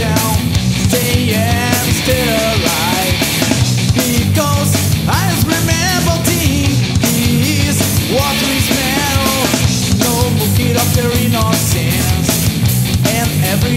tell They am still alive. Because I remember No of their innocence And every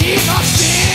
Innocence